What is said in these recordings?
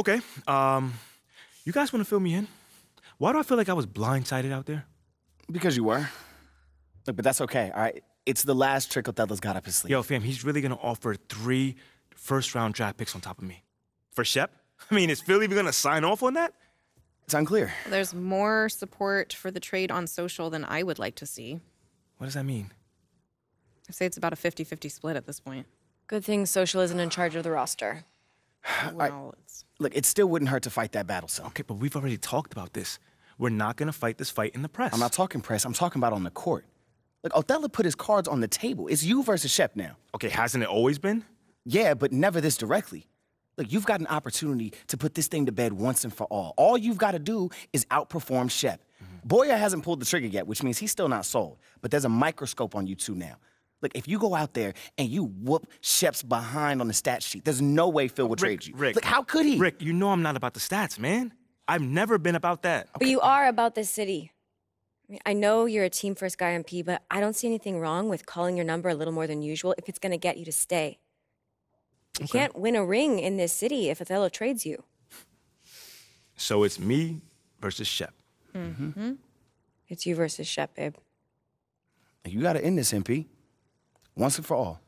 Okay. Um, you guys want to fill me in? Why do I feel like I was blindsided out there? Because you were. Look, but that's okay, all right? It's the last trick Othello's got up his sleeve. Yo, fam, he's really gonna offer three first round draft picks on top of me. For Shep? I mean, is Phil even gonna sign off on that? It's unclear. There's more support for the trade on social than I would like to see. What does that mean? I'd say it's about a 50 50 split at this point. Good thing Social isn't in charge of the roster. Well, it's. Look, it still wouldn't hurt to fight that battle, so. Okay, but we've already talked about this. We're not gonna fight this fight in the press. I'm not talking press, I'm talking about on the court. Look, Othello put his cards on the table. It's you versus Shep now. Okay, hasn't it always been? Yeah, but never this directly. Look, you've got an opportunity to put this thing to bed once and for all. All you've got to do is outperform Shep. Mm-hmm. Boya hasn't pulled the trigger yet, which means he's still not sold. But there's a microscope on you two now. Look, if you go out there and you whoop Shep's behind on the stat sheet, there's no way Phil would trade you. Rick. Look, how could he? Rick, you know I'm not about the stats, man. I've never been about that. But you are about this city. I, mean, I know you're a team first guy on P, but I don't see anything wrong with calling your number a little more than usual if it's going to get you to stay. You can't win a ring in this city if Othello trades you. So it's me versus Shep. Mm-hmm. Mm-hmm. It's you versus Shep, babe. You got to end this, MP. Once and for all.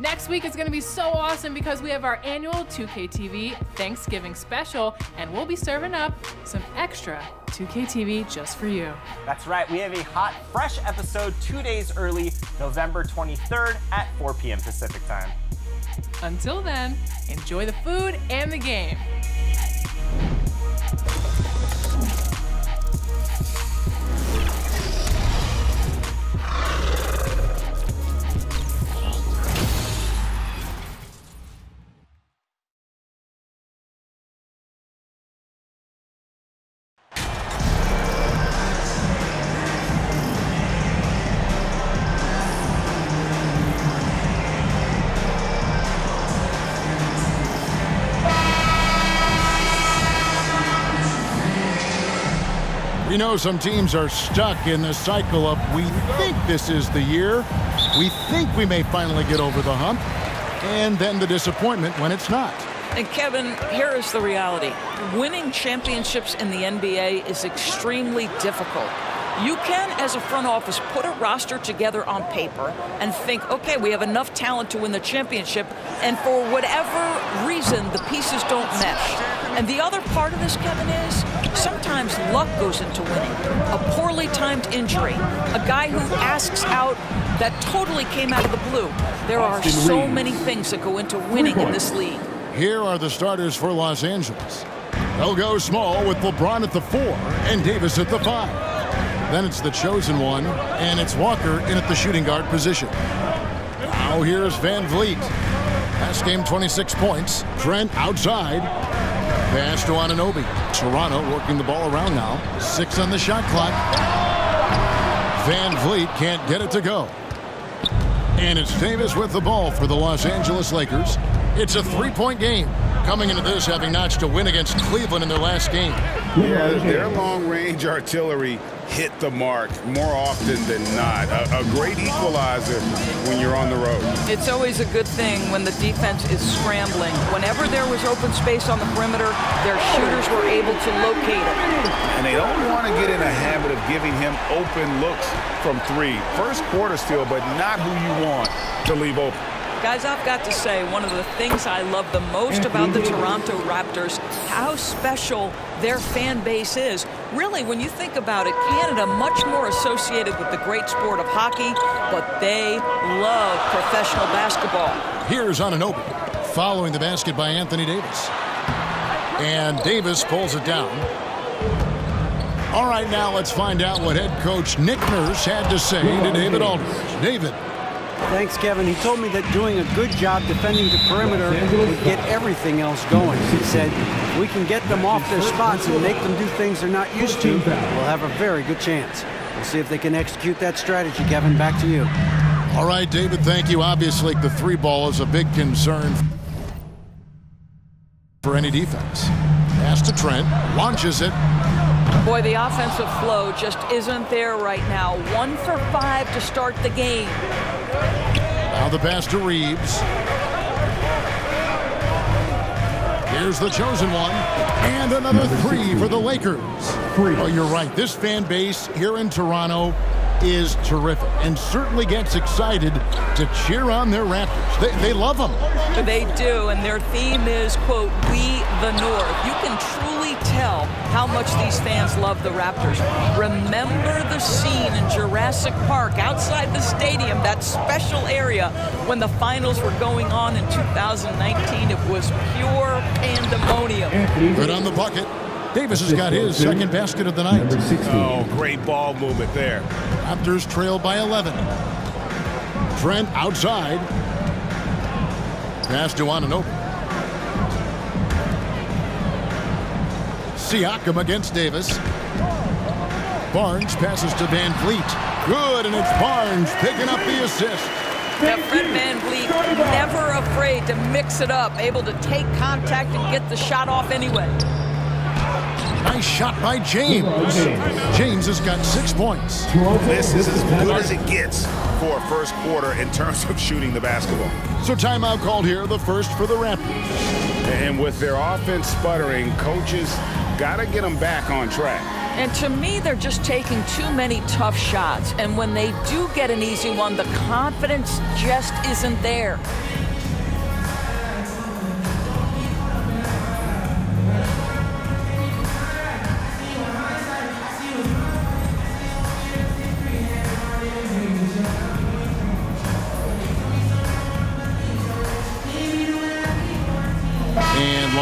Next week is going to be so awesome because we have our annual 2K TV Thanksgiving special, and we'll be serving up some extra 2K TV just for you. That's right, we have a hot, fresh episode two days early, November 23rd at 4 p.m. Pacific time. Until then, enjoy the food and the game. We know some teams are stuck in the cycle of we think this is the year, we think we may finally get over the hump, and then the disappointment when it's not. And Kevin, here is the reality. Winning championships in the NBA is extremely difficult. You can, as a front office, put a roster together on paper and think, okay, we have enough talent to win the championship, and for whatever reason, the pieces don't mesh. And the other part of this, Kevin, is sometimes luck goes into winning. A poorly timed injury, a guy who asks out that totally came out of the blue. There are so many things that go into winning in this league. Here are the starters for Los Angeles. They'll go small with LeBron at the four and Davis at the five. Then it's the chosen one, and it's Walker in at the shooting guard position. Now here's VanVleet. Last game, 26 points. Trent outside. Pass to Anunoby. Toronto working the ball around now. Six on the shot clock. VanVleet can't get it to go. And it's Davis with the ball for the Los Angeles Lakers. It's a three-point game. Coming into this having notched a win against Cleveland in their last game. Yeah, their long-range artillery hit the mark more often than not. A, a great equalizer when you're on the road. It's always a good thing when the defense is scrambling. Whenever there was open space on the perimeter, their shooters were able to locate it. And they don't want to get in a habit of giving him open looks from three. First quarter still, but not who you want to leave open. Guys, I've got to say, one of the things I love the most about the Toronto Raptors, how special their fan base is. Really, when you think about it, Canada much more associated with the great sport of hockey, but they love professional basketball. Here's Anunoby, following the basket by Anthony Davis. And Davis pulls it down. All right, now let's find out what head coach Nick Nurse had to say to David Aldridge. David. Thanks, Kevin. He told me that doing a good job defending the perimeter would get everything else going. He said, we can get them off their spots and make them do things they're not used to, we'll have a very good chance. We'll see if they can execute that strategy, Kevin. Back to you. All right, David, thank you. Obviously, the three ball is a big concern for any defense. Pass to Trent, launches it, Boy, the offensive flow just isn't there right now. One for five to start the game. Now the pass to Reaves. Here's the chosen one. And another three for the Lakers. Oh, you're right. This fan base here in Toronto is terrific and certainly gets excited to cheer on their Raptors. They, they love them. They do, and their theme is, quote, we the North. You can truly tell how much these fans love the Raptors. Remember the scene in Jurassic Park outside the stadium, that special area when the finals were going on in 2019. It was pure pandemonium. Good on the bucket. Davis has got his second basket of the night. Oh, great ball movement there. Raptors trail by 11. Trent outside. Pass to Anunoby. Siakam against Davis. Barnes passes to Van Fleet. Good, and it's Barnes picking up the assist. Now, Fred VanVleet, never afraid to mix it up, able to take contact and get the shot off anyway. Nice shot by James. James has got six points. This is as good as it gets for a first quarter in terms of shooting the basketball. So timeout called here, the first for the Raptors. And with their offense sputtering, coaches got to get them back on track. And to me, they're just taking too many tough shots. And when they do get an easy one, the confidence just isn't there.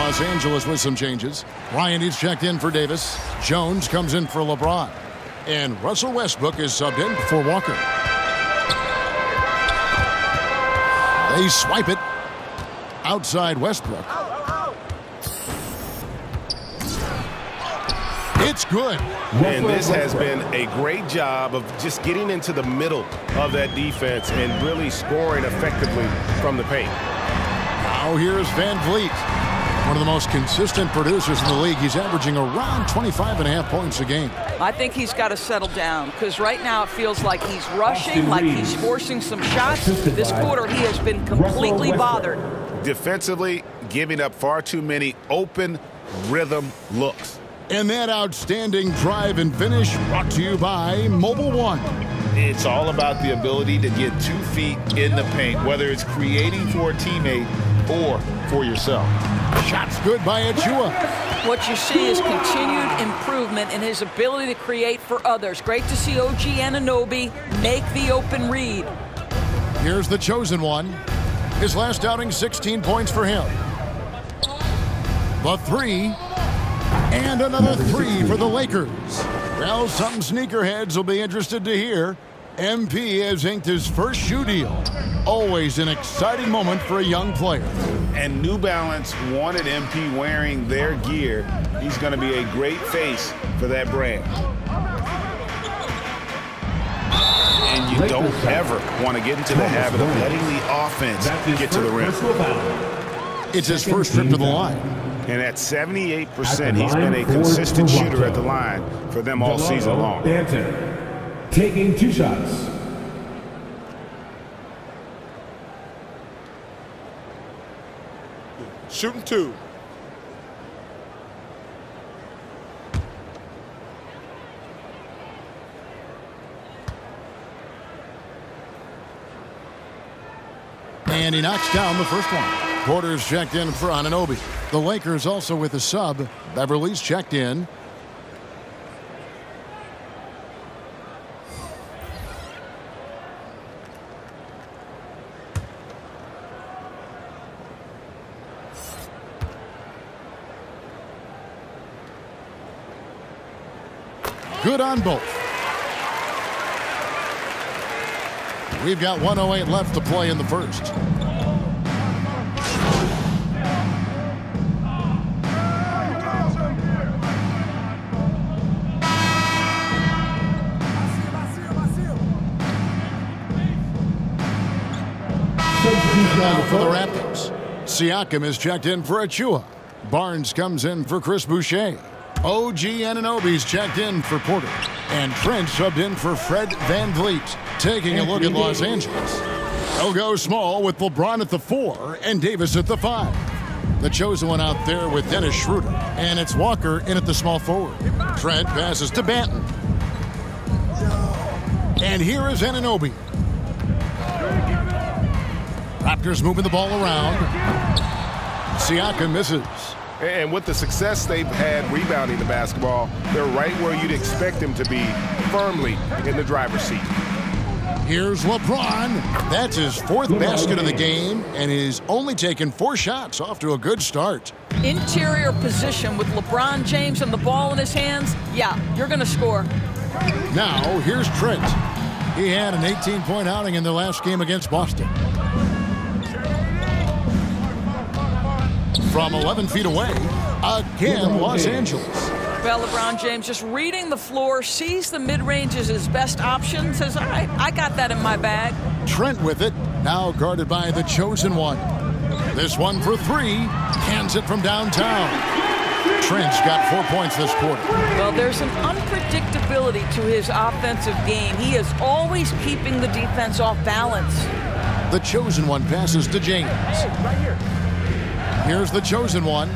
Los Angeles with some changes. Ryan is checked in for Davis. Jones comes in for LeBron. And Russell Westbrook is subbed in for Walker. They swipe it outside Westbrook. It's good. And this has been a great job of just getting into the middle of that defense and really scoring effectively from the paint. Now here's VanVleet. One of the most consistent producers in the league. He's averaging around 25 and a half points a game. I think he's got to settle down because right now it feels like he's rushing, like he's forcing some shots. This quarter, he has been completely bothered. Defensively, giving up far too many open rhythm looks. And that outstanding drive and finish brought to you by Mobil 1. It's all about the ability to get two feet in the paint, whether it's creating for a teammate or for yourself. Shots good by Achiuwa. What you see is continued improvement in his ability to create for others. Great to see OG Anunoby make the open read. Here's the chosen one. His last outing, 16 points for him. The three, and another three for the Lakers. Well, some sneakerheads will be interested to hear. MP has inked his first shoe deal. Always an exciting moment for a young player. And New Balance wanted MP wearing their gear. He's going to be a great face for that brand. And you don't ever want to get into the habit of letting the offense get to the rim. It's his first trip to the line. And at 78%, he's been a consistent shooter at the line for them all season long. Banton taking two shots. Shooting two. And he knocks down the first one. Porter's checked in for Anunoby. The Lakers also with a sub. Beverley's checked in. Good on both. We've got 108 left to play in the first. For the Raptors. Siakam is checked in for Achiuwa. Barnes comes in for Chris Boucher. OG Anunoby's checked in for Porter. And Trent subbed in for Fred VanVleet. Taking a look at Los Angeles. They'll go small with LeBron at the four and Davis at the five. The chosen one out there with Dennis Schroeder. And it's Walker in at the small forward. Trent passes to Banton. And here is Anunoby. Raptors moving the ball around. Siaka misses. And with the success they've had rebounding the basketball, they're right where you'd expect them to be, firmly in the driver's seat. Here's LeBron. That's his fourth basket of the game, and he's only taken four shots off to a good start. Interior position with LeBron James and the ball in his hands. Yeah, you're going to score. Now, here's Trent. He had an 18 point outing in their last game against Boston. From 11 feet away, again, Los Angeles. Well, LeBron James just reading the floor, sees the mid range as his best option, says, All right, I got that in my bag. Trent with it, now guarded by the chosen one. This one for three, hands it from downtown. Trent's got four points this quarter. Well, there's an unpredictability to his offensive game. He is always keeping the defense off balance. The chosen one passes to James. Here's the chosen one.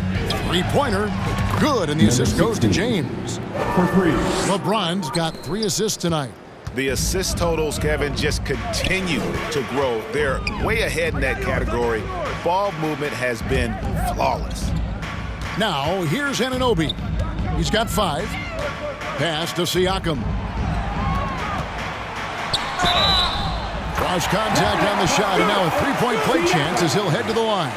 Three pointer. Good, and the assist goes to James. For three. LeBron's got three assists tonight. The assist totals, Kevin, just continue to grow. They're way ahead in that category. Ball movement has been flawless. Now, here's Anunoby. He's got five. Pass to Siakam. Cross contact on the shot, and now a three-point play chance as he'll head to the line.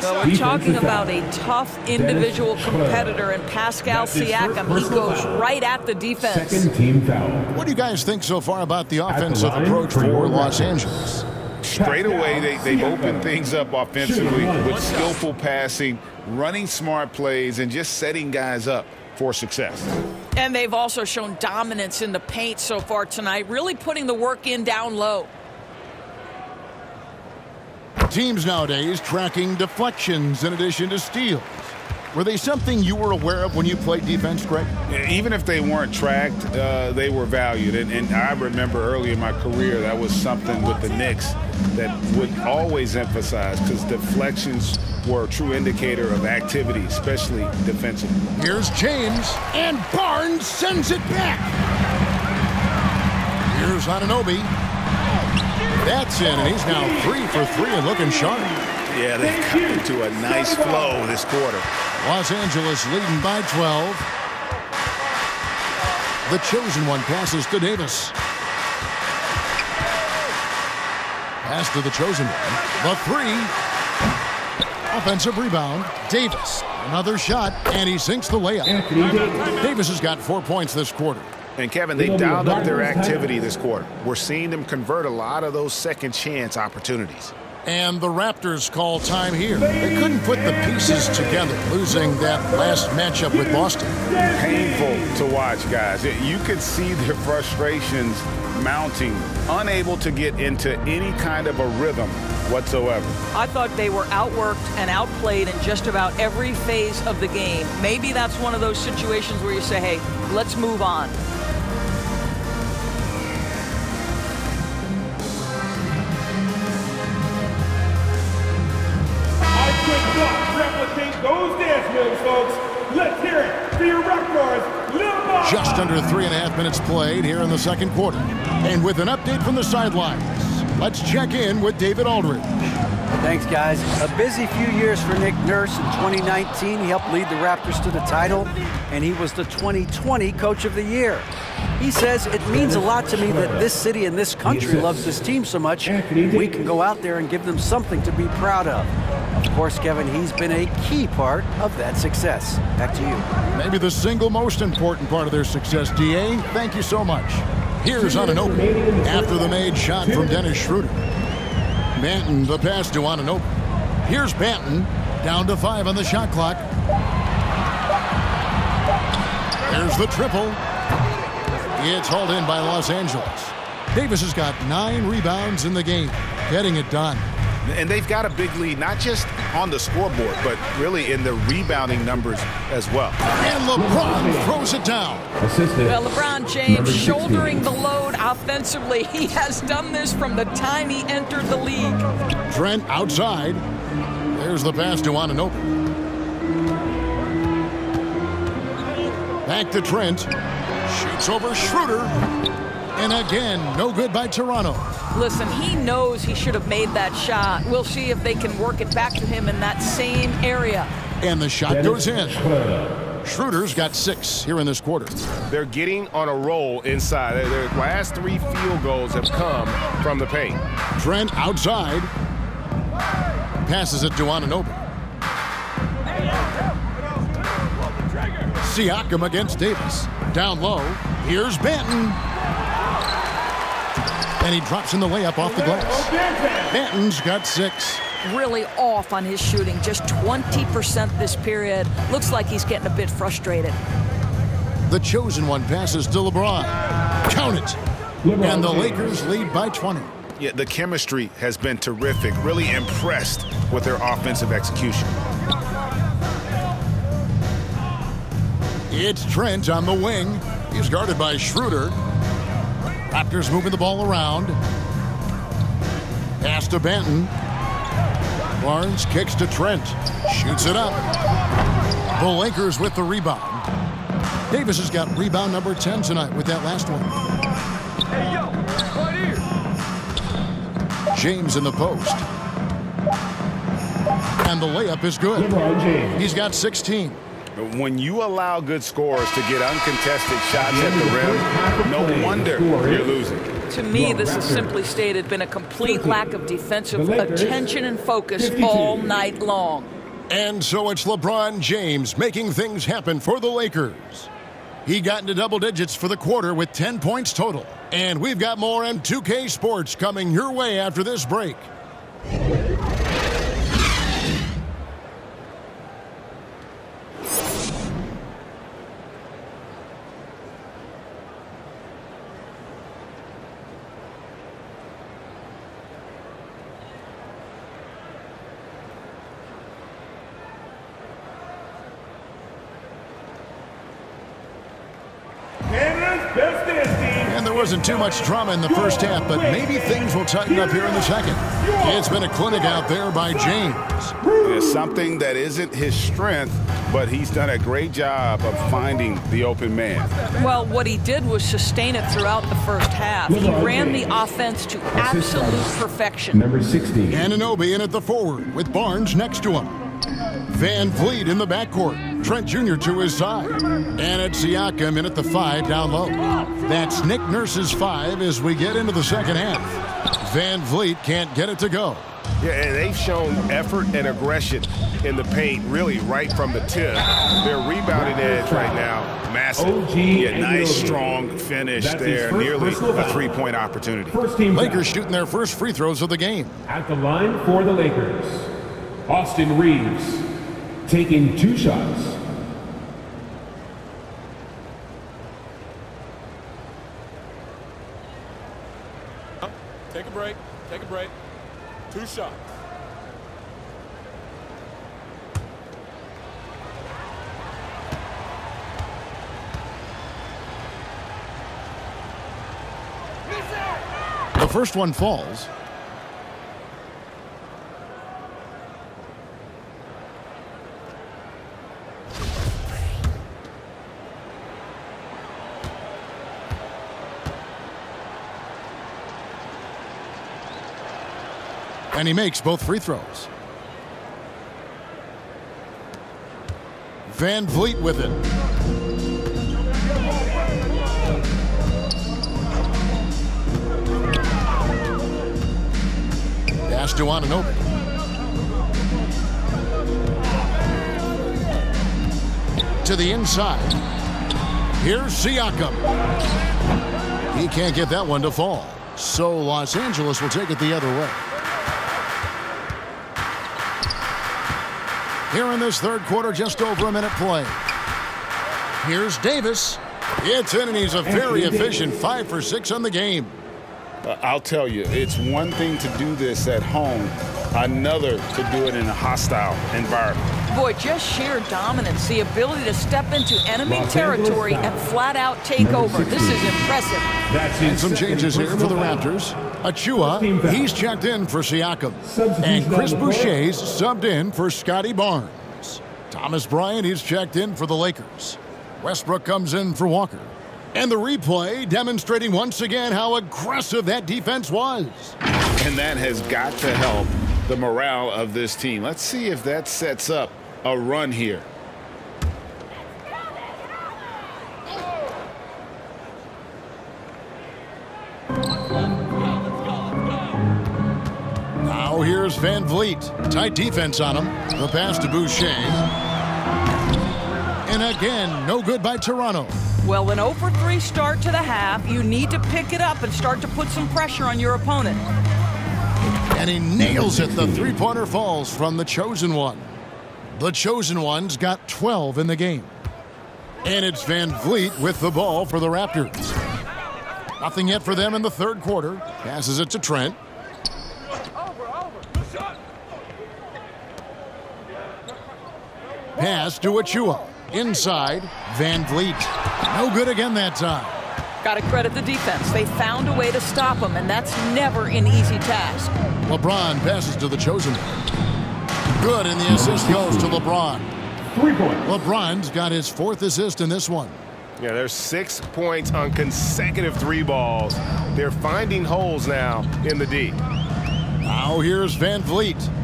So we're talking about a tough individual competitor in Pascal Siakam. He goes right at the defense. Second team foul. What do you guys think so far about the offensive line approach for for your Los Angeles? Straight away, they, they've opened things up offensively with skillful passing, running smart plays, and just setting guys up for success. And they've also shown dominance in the paint so far tonight, really putting the work in down low. Teams nowadays tracking deflections in addition to steals. Were they something you were aware of when you played defense, Greg? Even if they weren't tracked, uh, they were valued. And, and I remember early in my career, that was something with the Knicks that would always emphasize because deflections were a true indicator of activity, especially defensively. Here's James, and Barnes sends it back. Here's Anunoby. That's in, and he's now three for three and looking sharp. Yeah, they've come into a nice flow this quarter. Los Angeles leading by 12. The chosen one passes to Davis. Pass to the chosen one. The three. Offensive rebound. Davis. Another shot, and he sinks the layup. Davis. Davis has got four points this quarter. And Kevin, they dialed up their activity this quarter. We're seeing them convert a lot of those second chance opportunities. And the Raptors call time here. They couldn't put the pieces together, losing that last matchup with Boston. Painful to watch, guys. You could see their frustrations mounting, unable to get into any kind of a rhythm whatsoever. I thought they were outworked and outplayed in just about every phase of the game. Maybe that's one of those situations where you say, hey, let's move on. Those folks. Let's hear it for your Raptors, Lil Just under three and a half minutes played here in the second quarter. And with an update from the sidelines, let's check in with David Aldridge. Thanks, guys. A busy few years for Nick Nurse. In 2019, he helped lead the Raptors to the title, and he was the 2020 Coach of the Year. He says, It means a lot to me that this city and this country loves this team so much. We can go out there and give them something to be proud of. Of course, Kevin, he's been a key part of that success. Back to you. Maybe the single most important part of their success, DA. Thank you so much. Here's Anunoby after the made shot from Dennis Schroeder. Banton, the pass to Anunoby. Here's Banton, down to five on the shot clock. There's the triple. It's hauled in by Los Angeles. Davis has got nine rebounds in the game, getting it done. And they've got a big lead, not just on the scoreboard, but really in the rebounding numbers as well. And LeBron throws it down. Well, LeBron James shouldering the load offensively. He has done this from the time he entered the league. Trent outside. There's the pass to Anunoby. Back to Trent. Shoots over Schroeder. And again, no good by Toronto. Listen, he knows he should have made that shot. We'll see if they can work it back to him in that same area. And the shot goes in. Schroeder's got six here in this quarter. They're getting on a roll inside. Their last three field goals have come from the paint. Trent outside. Passes it to Anunoby. Siakam against Davis. Down low. Here's Banton. And he drops in the layup off the glass. Banton's got six. Really off on his shooting, just 20% this period. Looks like he's getting a bit frustrated. The chosen one passes to LeBron. Count it. And the Lakers lead by 20. Yeah, the chemistry has been terrific. Really impressed with their offensive execution. It's Trent on the wing. He's guarded by Schroeder. Raptors moving the ball around. Pass to Banton. Barnes kicks to Trent. Shoots it up. The Lakers with the rebound. Davis has got rebound number 10 tonight with that last one. Hey, yo, right. James in the post. And the layup is good. He's got 16. When you allow good scorers to get uncontested shots at the rim, no wonder you're losing. To me, this has simply stated been a complete lack of defensive attention and focus all night long. And so it's LeBron James making things happen for the Lakers. He got into double digits for the quarter with 10 points total. And we've got more M2K Sports coming your way after this break. Canada's best dance team. And there wasn't too much drama in the first half, but maybe things will tighten up here in the second. It's been a clinic out there by James. It's something that isn't his strength, but he's done a great job of finding the open man. Well, what he did was sustain it throughout the first half. He ran the offense to absolute perfection. Number 60. Anunoby in at the forward with Barnes next to him. VanVleet in the backcourt. Trent Jr. to his side. And it's Siakam in at the five down low. That's Nick Nurse's five as we get into the second half. VanVleet can't get it to go. Yeah, and they've shown effort and aggression in the paint, really right from the tip. Their rebounding edge right now, massive. OG Yeah, nice, Anunoby. strong finish That's there. first Nearly personal a three-point opportunity. First team foul. Lakers shooting their first free throws of the game. At the line for the Lakers, Austin Reaves taking two shots. Take a break. Take a break. Two shots. The first one falls. And he makes both free throws. VanVleet with it. Pass to Anunoby. To the inside. Here's Siakam. He can't get that one to fall. So Los Angeles will take it the other way. Here in this third quarter, just over a minute play. Here's Davis. It's in, and he's a very efficient five for six on the game. Uh, I'll tell you, it's one thing to do this at home, another to do it in a hostile environment. Boy, just sheer dominance, the ability to step into enemy territory and flat out take over. This is impressive. And some changes here for the Raptors. Achiuwa, he's checked in for Siakam. And Chris Boucher's subbed in for Scottie Barnes. Thomas Bryant, he's checked in for the Lakers. Westbrook comes in for Walker. And the replay demonstrating once again how aggressive that defense was. And that has got to help the morale of this team. Let's see if that sets up a run here. Now here's VanVleet. Tight defense on him. The pass to Boucher. And again, no good by Toronto. Well, an 0 for 3 start to the half. You need to pick it up and start to put some pressure on your opponent. And he nails it. The three-pointer falls from the Chosen One. The Chosen One's got 12 in the game. And it's Van Vliet with the ball for the Raptors. Nothing yet for them in the third quarter. Passes it to Trent. Pass to Achiuwa. Inside, Van Vliet. No good again that time. Got to credit the defense. They found a way to stop him, and that's never an easy task. LeBron passes to the chosen one. Good, and the assist goes to LeBron. Three points. LeBron's got his fourth assist in this one. Yeah, there's six points on consecutive three balls. They're finding holes now in the D. Now here's VanVleet.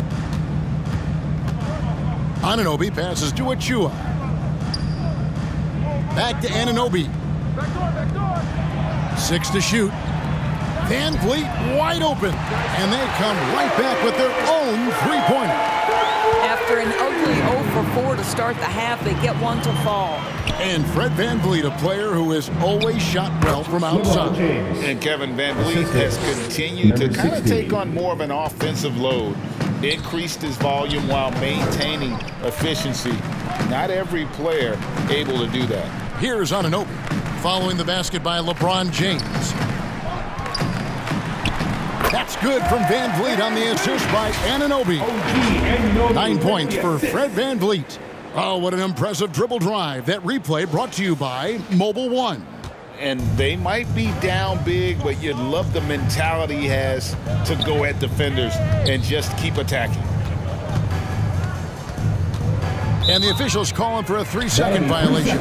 Anunoby passes to Achiuwa. Back to Anunoby. Six to shoot. VanVleet wide open. And they come right back with their own three-pointer. After an ugly 0 for 4 to start the half, they get one to fall. And Fred VanVleet, a player who has always shot well from outside. And Kevin VanVleet has continued to kind of take on more of an offensive load, increased his volume while maintaining efficiency. Not every player able to do that. Here's Anunoby, following the basket by LeBron James. That's good from Van Vliet on the assist by Anunoby. Nine points for Fred VanVleet. Oh, what an impressive dribble drive. That replay brought to you by Mobil 1. And they might be down big, but you'd love the mentality he has to go at defenders and just keep attacking. And the officials calling for a three-second violation.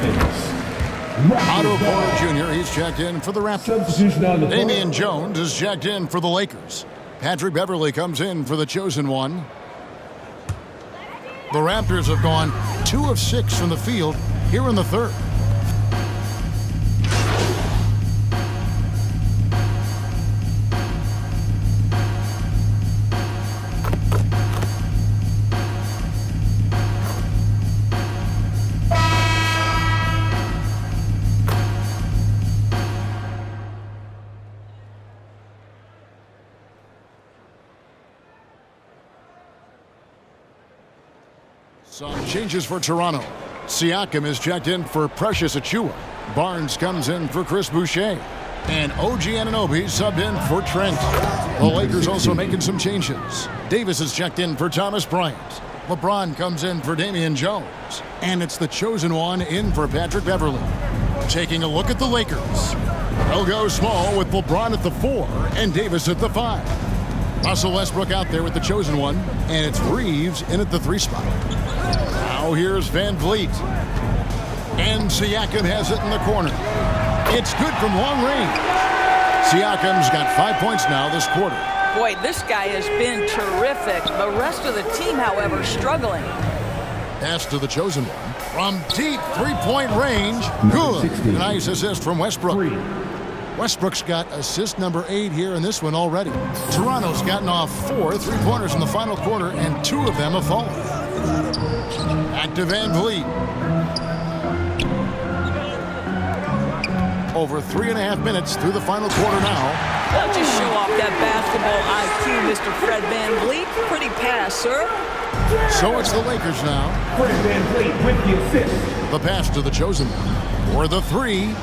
Otto Porter Jr., he's checked in for the Raptors. Damian Jones is checked in for the Lakers. Patrick Beverley comes in for the chosen one. The Raptors have gone two of six from the field here in the third. Changes for Toronto. Siakam is checked in for Precious Achiuwa. Barnes comes in for Chris Boucher. And OG Anunoby subbed in for Trent. The Lakers also making some changes. Davis is checked in for Thomas Bryant. LeBron comes in for Damian Jones. And it's the chosen one in for Patrick Beverley. Taking a look at the Lakers. They'll go small with LeBron at the four and Davis at the five. Russell Westbrook out there with the chosen one, and it's Reaves in at the three spot. Now here's VanVleet. And Siakam has it in the corner. It's good from long range. Siakam's got five points now this quarter. Boy, this guy has been terrific. The rest of the team, however, struggling. Pass to the chosen one. From deep three-point range. Good. Nice assist from Westbrook. Westbrook's got assist number eight here in this one already. Toronto's gotten off four three-pointers in the final quarter, and two of them have fallen. Back to VanVleet. Over three and a half minutes through the final quarter now. Well, just show off that basketball IQ, Mr. Fred Van Vliet. Pretty pass, sir. So it's the Lakers now. Fred Van Vliet with the assist. The pass to the chosen one. For the three.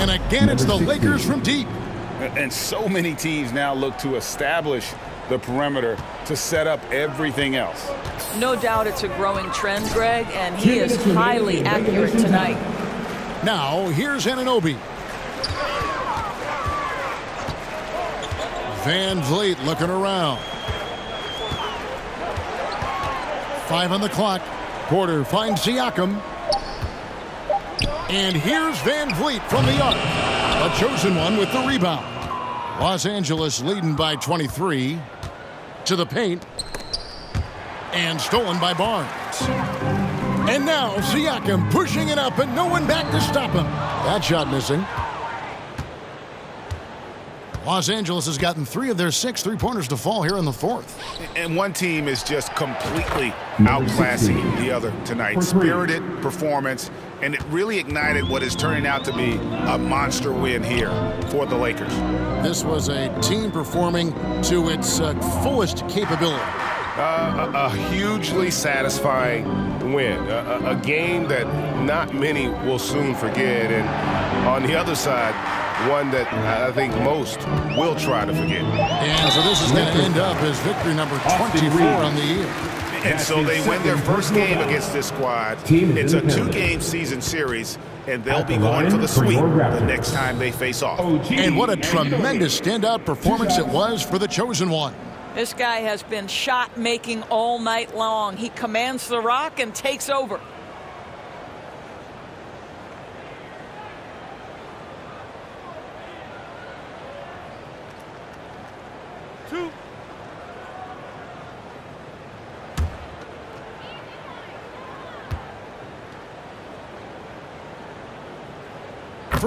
And again, it's the Lakers from deep. And so many teams now look to establish the perimeter to set up everything else. No doubt it's a growing trend, Greg, and he is highly accurate tonight. Now, here's Anunoby. VanVleet looking around. Five on the clock. Porter finds Siakam. And here's VanVleet from the arc. A chosen one with the rebound. Los Angeles leading by 23. To the paint. And stolen by Barnes. And now Siakam pushing it up and no one back to stop him. That shot missing. Los Angeles has gotten three of their six three-pointers to fall here in the fourth. And one team is just completely outclassing the other tonight. Spirited performance, and it really ignited what is turning out to be a monster win here for the Lakers. This was a team performing to its uh, fullest capability. Uh, a, a, hugely satisfying win. A, a, a game that not many will soon forget. And on the other side, one that I think most will try to forget. And so this is going to end up as victory number 24 on the year. And so they win their first game against this squad. It's a two-game season series, and they'll be going for the sweep the next time they face off. And what a tremendous standout performance it was for the chosen one. This guy has been shot making all night long. He commands the rock and takes over.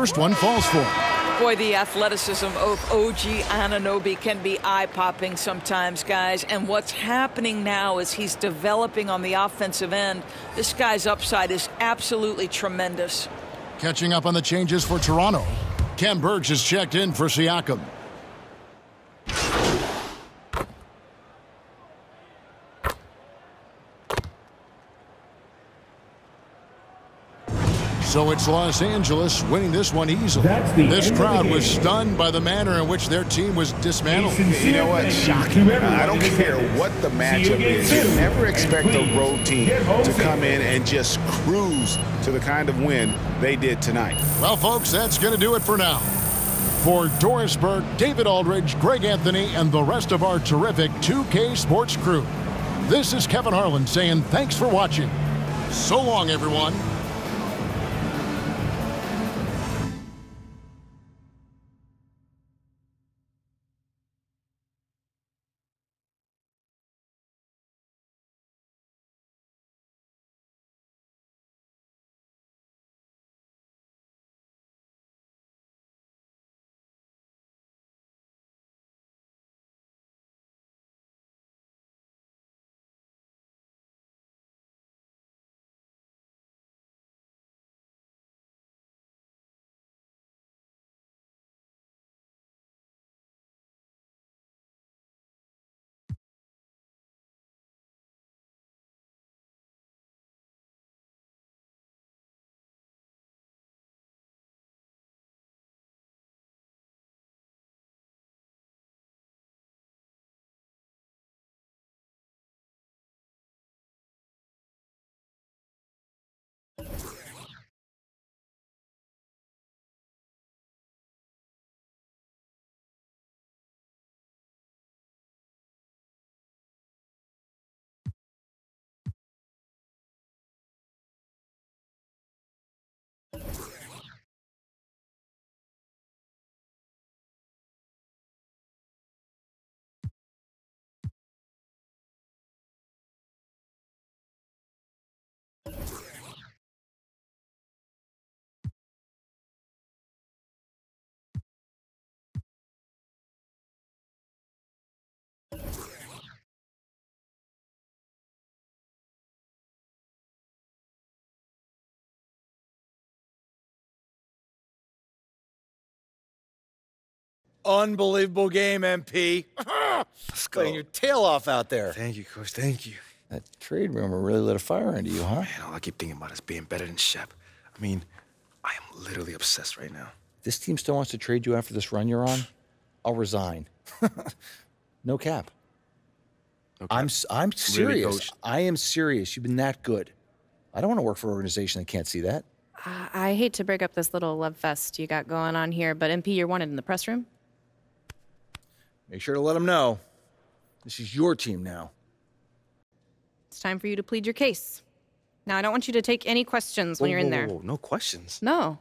First one falls for. Boy, the athleticism of OG Anunoby can be eye-popping sometimes, guys. And what's happening now is he's developing on the offensive end. This guy's upside is absolutely tremendous. Catching up on the changes for Toronto. Khem Birch is checked in for Siakam. So it's Los Angeles winning this one easily. This crowd was stunned by the manner in which their team was dismantled. You know what? Shocking. I don't care what the matchup is. You never expect a road team to come in and just cruise to the kind of win they did tonight. Well, folks, that's going to do it for now. For Doris Burke, David Aldridge, Greg Anthony, and the rest of our terrific 2K Sports crew, this is Kevin Harlan saying thanks for watching. So long, everyone. you Unbelievable game, MP. Let's Playing your tail off out there. Thank you, Coach. Thank you. That trade rumor really lit a fire into you, huh? Man, all I keep thinking about is being better than Shep. I mean, I am literally obsessed right now. This team still wants to trade you after this run you're on? I'll resign. no cap. Okay. I'm s- I'm serious. coach? I am serious. You've been that good. I don't want to work for an organization that can't see that. Uh, I hate to break up this little love fest you got going on here, but MP, you're wanted in the press room. Make sure to let them know. This is your team now. It's time for you to plead your case. Now, I don't want you to take any questions when you're in there. whoa, whoa, No questions. No.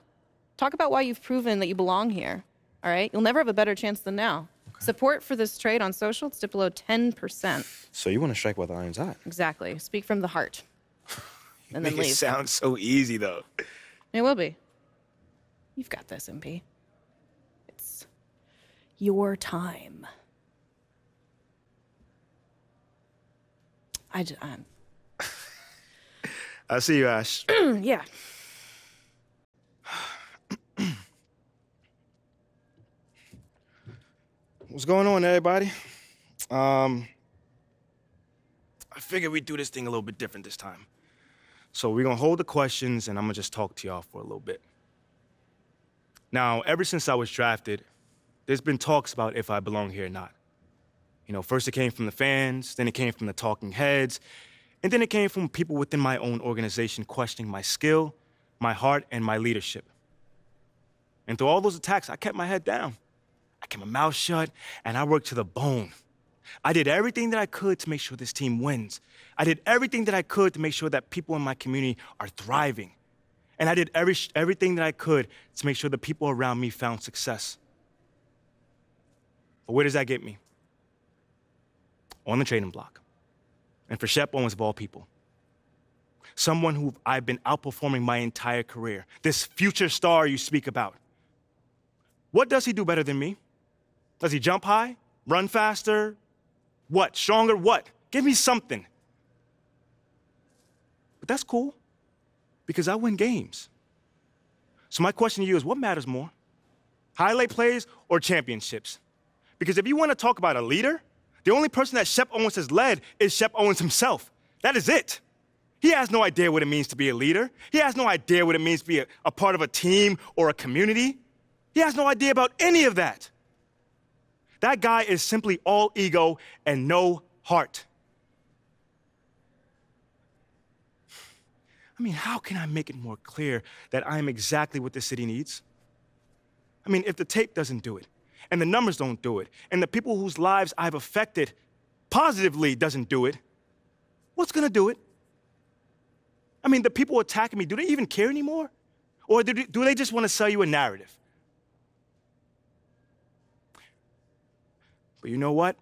Talk about why you've proven that you belong here. All right? You'll never have a better chance than now. Support for this trade on social, it's dipped below 10%. So you want to strike while the iron's hot? Exactly. Speak from the heart. And then Make it leave. sound so easy, though. It will be. You've got this, MP. It's your time. I just, um, I see you, Ash. yeah. What's going on, everybody? Um, I figured we'd do this thing a little bit different this time. So we're gonna hold the questions, and I'm gonna just talk to y'all for a little bit. Now, ever since I was drafted, there's been talks about if I belong here or not. You know, first it came from the fans, then it came from the talking heads, and then it came from people within my own organization questioning my skill, my heart, and my leadership. And through all those attacks, I kept my head down. I kept my mouth shut, and I worked to the bone. I did everything that I could to make sure this team wins. I did everything that I could to make sure that people in my community are thriving. And I did every, everything that I could to make sure the people around me found success. But where does that get me? On the trading block. And for Shep Owens, of all people. Someone who I've been outperforming my entire career. This future star you speak about. What does he do better than me? Does he jump high? Run faster? What? Stronger? What? Give me something. But that's cool because I win games. So my question to you is what matters more? Highlight plays or championships? Because if you want to talk about a leader, the only person that Shep Owens has led is Shep Owens himself. That is it. He has no idea what it means to be a leader. He has no idea what it means to be a, a part of a team or a community. He has no idea about any of that. That guy is simply all ego and no heart. I mean, how can I make it more clear that I am exactly what the city needs? I mean, if the tape doesn't do it, and the numbers don't do it, and the people whose lives I've affected positively doesn't do it, what's gonna do it? I mean, the people attacking me, do they even care anymore? Or do, do they just wanna sell you a narrative? But you know what?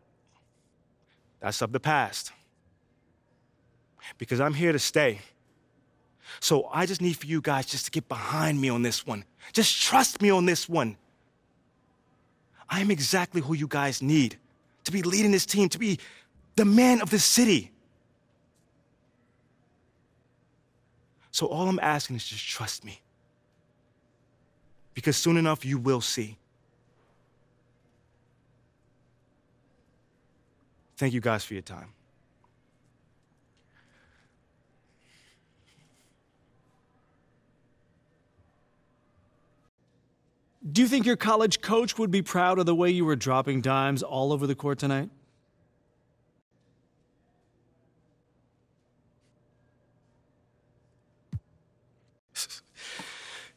That's of the past. Because I'm here to stay. So I just need for you guys just to get behind me on this one. Just trust me on this one. I am exactly who you guys need to be leading this team, to be the man of the city. So all I'm asking is just trust me. Because soon enough, you will see. Thank you guys for your time. Do you think your college coach would be proud of the way you were dropping dimes all over the court tonight?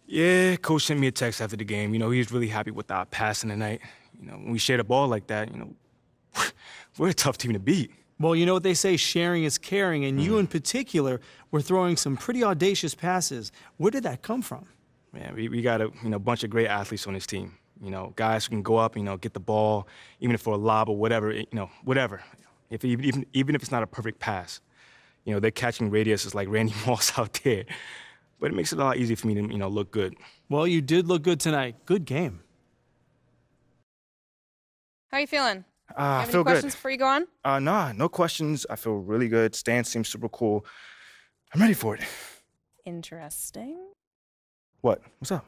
Yeah, coach sent me a text after the game. You know, he was really happy with our passing tonight. You know, when we share a ball like that, you know, we're a tough team to beat. Well, you know what they say sharing is caring, and you mm-hmm. in particular were throwing some pretty audacious passes. Where did that come from? Man, we, we got a you know bunch of great athletes on this team. You know, guys who can go up, you know, get the ball, even if for a lob or whatever, you know, whatever. If even even, even if it's not a perfect pass, you know, their catching radius is like Randy Moss out there. But it makes it a lot easier for me to you know look good. Well, you did look good tonight. Good game. How are you feeling? Uh, you I have feel any questions good. before you go on? Uh, nah, no questions. I feel really good. Stan seems super cool. I'm ready for it. Interesting. What? What's up?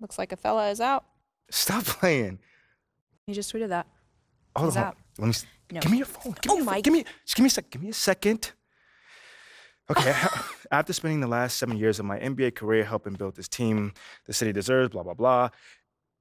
Looks like a fella is out. Stop playing. He just tweeted that. Hold He's on. out. Let me. No. Give me your phone. Give Oh me your phone. my- Give me. Just give me a sec. Give me a second. Okay. After spending the last seven years of my NBA career helping build this team the city deserves, blah blah blah,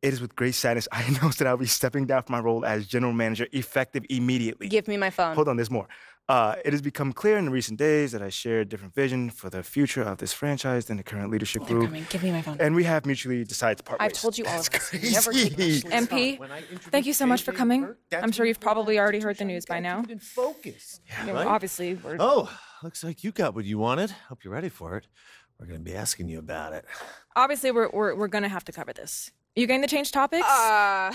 it is with great sadness I announce that I'll be stepping down from my role as general manager effective immediately. Give me my phone. Hold on, there's more. Uh, it has become clear in the recent days that I share a different vision for the future of this franchise than the current leadership They're group. coming. Give me my phone. And we have mutually decided to part I've ways. told you all of this. Never take my shoes off. MP, thank you so much for coming. I'm sure you've probably already heard the news by now. Focus. You know, right? Obviously, we're Oh, looks like you got what you wanted. Hope you're ready for it. We're going to be asking you about it. obviously we're we're, we're gonna have to cover this. You going to change topics? Uh,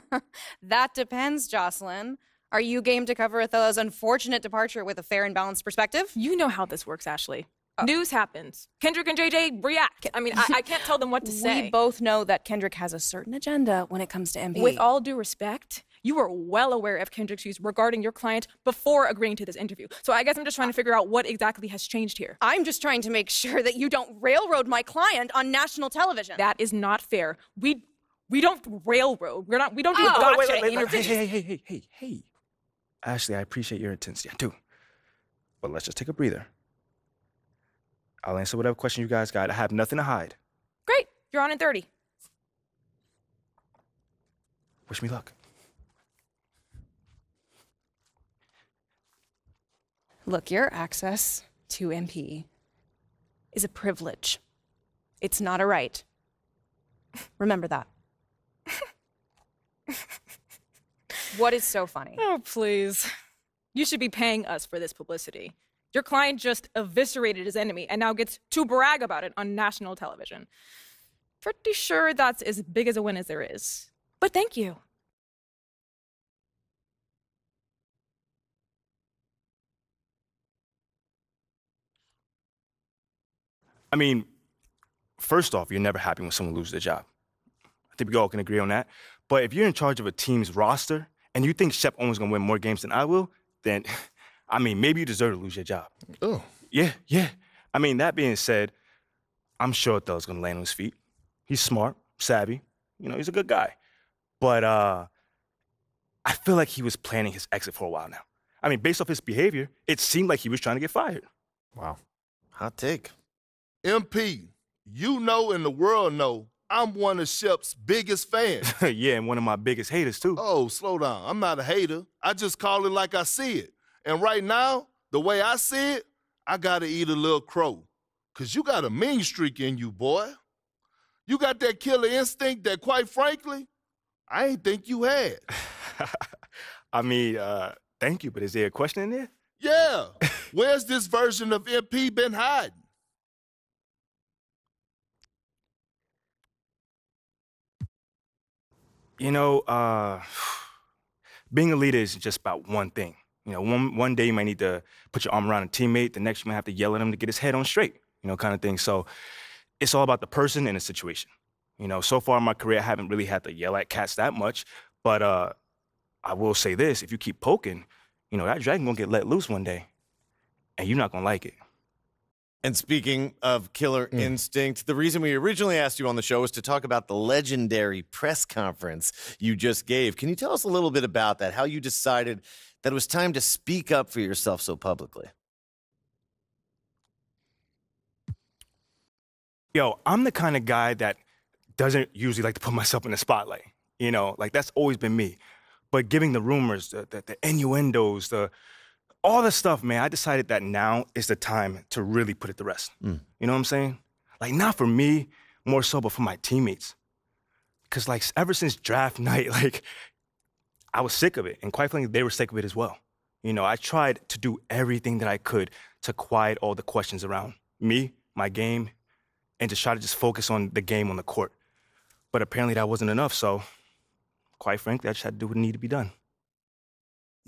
that depends, Jocelyn. Are you game to cover Othello's unfortunate departure with a fair and balanced perspective? You know how this works, Ashley. Oh. News happens. Kendrick and JJ react. I mean, I, I can't tell them what to say. We both know that Kendrick has a certain agenda when it comes to MP. With all due respect, you were well aware of Kendrick's views regarding your client before agreeing to this interview. So I guess I'm just trying to figure out what exactly has changed here. I'm just trying to make sure that you don't railroad my client on national television. That is not fair. We we don't railroad. We're not. We don't do Oh, gotcha wait, wait, wait, wait. interviews. Hey, hey, hey, hey, hey, hey. Ashley, I appreciate your intensity. I do. But let's just take a breather. I'll answer whatever question you guys got. I have nothing to hide. Great. You're on in 30. Wish me luck. Look, your access to MP is a privilege. It's not a right. Remember that. what is so funny? Oh, please. You should be paying us for this publicity. Your client just eviscerated his enemy and now gets to brag about it on national television. Pretty sure that's as big as a win as there is. But thank you. I mean, first off, you're never happy when someone loses their job. I think we all can agree on that. But if you're in charge of a team's roster and you think Shep Owens gonna win more games than I will, then I mean, maybe you deserve to lose your job. Oh. Yeah, yeah. I mean, that being said, I'm sure Othello's gonna land on his feet. He's smart, savvy, you know, he's a good guy. But uh I feel like he was planning his exit for a while now. I mean, based off his behavior, it seemed like he was trying to get fired. Wow. Hot take. MP, you know and the world know I'm one of Shep's biggest fans. yeah, and one of my biggest haters too. Oh, slow down. I'm not a hater. I just call it like I see it. And right now, the way I see it, I gotta eat a little crow. Cause you got a mean streak in you, boy. You got that killer instinct that quite frankly, I ain't think you had. I mean, uh, thank you, but is there a question in there? Yeah. Where's this version of MP been hiding? You know, uh, being a leader isn't just about one thing. You know, one one day you might need to put your arm around a teammate, the next you might have to yell at him to get his head on straight, you know, kind of thing. So it's all about the person and the situation. You know, so far in my career, I haven't really had to yell at cats that much, but uh, I will say this: if you keep poking, you know, that dragon gonna get let loose one day, and you're not gonna like it. And speaking of killer Hmm. instinct, the reason we originally asked you on the show was to talk about the legendary press conference you just gave. Can you tell us a little bit about that? How you decided that it was time to speak up for yourself so publicly? Yo, I'm the kind of guy that doesn't usually like to put myself in the spotlight. You know, like that's always been me. But giving the rumors, the, the, the innuendos, the all the stuff, man, I decided that now is the time to really put it to rest. Mm. You know what I'm saying? Like not for me, more so, but for my teammates. Cause like ever since draft night, like I was sick of it, and quite frankly, they were sick of it as well. You know, I tried to do everything that I could to quiet all the questions around me, my game, and to try to just focus on the game on the court. But apparently that wasn't enough, so quite frankly, I just had to do what needed to be done.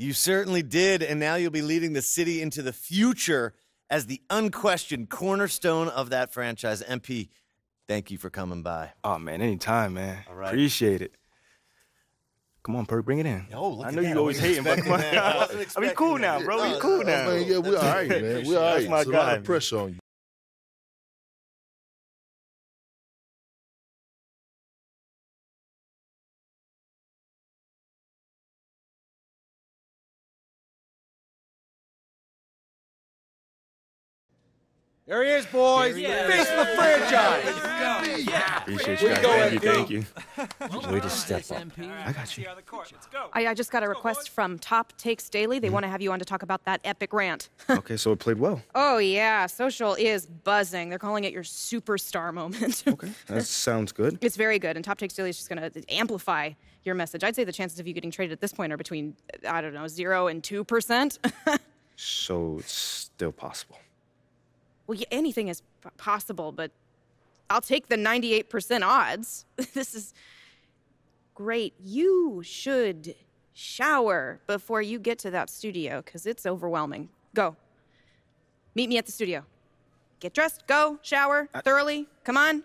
You certainly did, and now you'll be leading the city into the future as the unquestioned cornerstone of that franchise. MP, thank you for coming by. Oh man, anytime, man. All right. Appreciate it. Come on, Perk, bring it in. Oh, look I know that. you always hating, but come on. I I mean, cool that. now, bro. You cool uh, now. man, yeah, we all right, man. We all That's right. my It's a lot of pressure on you. There he is, boys. Face of the franchise. Appreciate you guys. to Thank you, thank you. Way to step up. I got you. I, I just got a request from Top Takes Daily. They hmm. want to have you on to talk about that epic rant. Okay, so it played well. oh, yeah. Social is buzzing. They're calling it your superstar moment. Okay, that sounds good. It's very good, and Top Takes Daily is just going to amplify your message. I'd say the chances of you getting traded at this point are between, I don't know, zero and two percent. So it's still possible. Well, yeah, anything is p- possible, but I'll take the 98% odds. this is great. You should shower before you get to that studio because it's overwhelming. Go. Meet me at the studio. Get dressed, go, shower thoroughly. Come on.